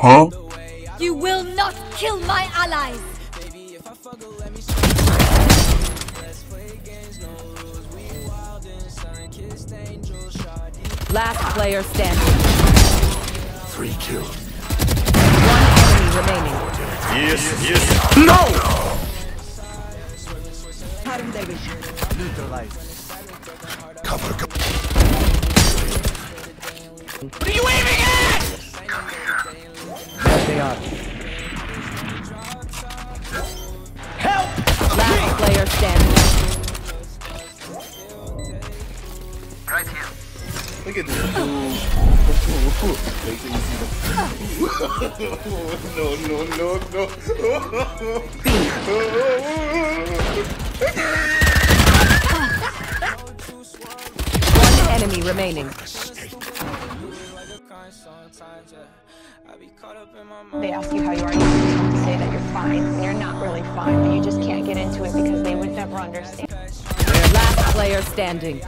Huh? You will not kill my allies! Last player standing. Three kill. One enemy remaining. Yes, yes. No! Cover, cover. What are you aiming at? There they are. Help! Last player standing. Look at this dude. Wait till you see the. no, enemy remaining. They ask you how you are, you have to say that you're fine, and you're not really fine, but you just can't get into it because they would never understand. Last player standing.